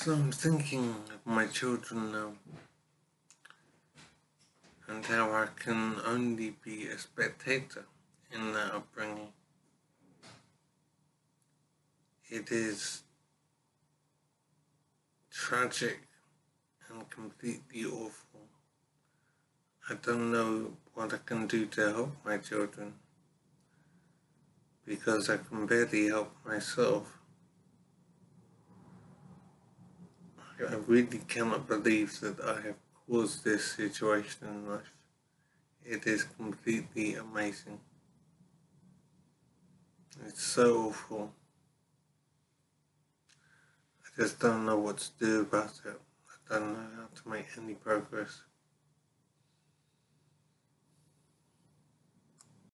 So I'm thinking of my children now and how I can only be a spectator in their upbringing. It is tragic and completely awful. I don't know what I can do to help my children because I can barely help myself. I really cannot believe that I have caused this situation in life. It is completely amazing. It's so awful. I just don't know what to do about it. I don't know how to make any progress.